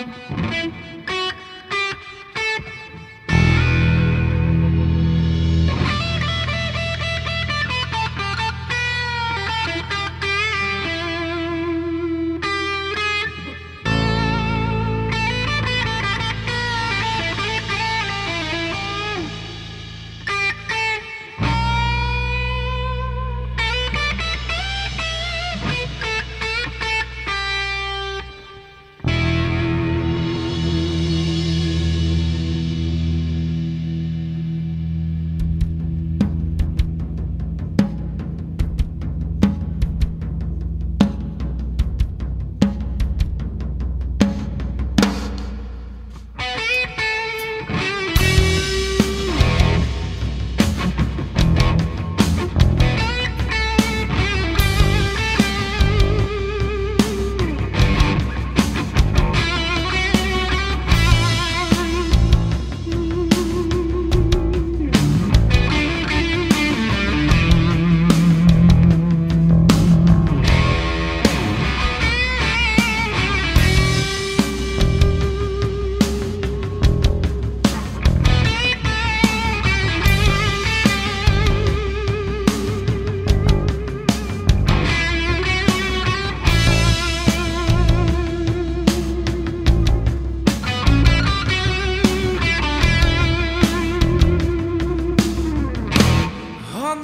On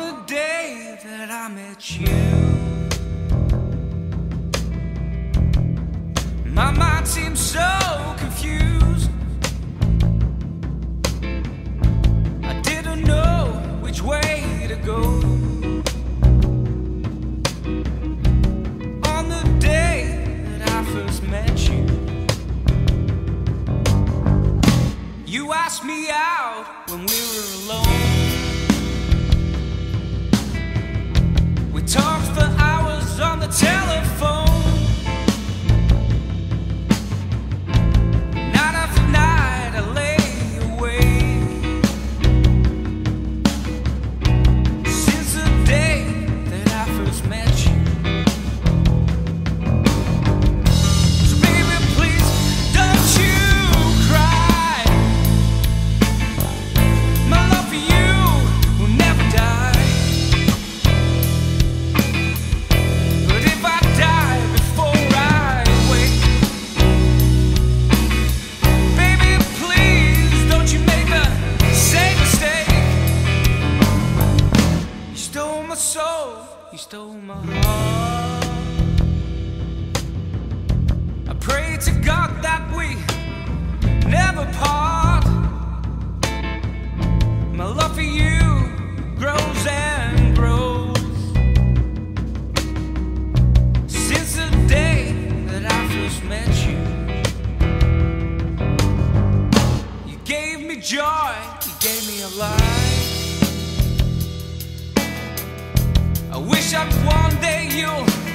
the day that I met you, my mind seemed so confused. I didn't know which way to go. Pray to God that we never part. My love for you grows and grows. Since the day that I first met you, you gave me joy, you gave me a life. I wish that one day you'll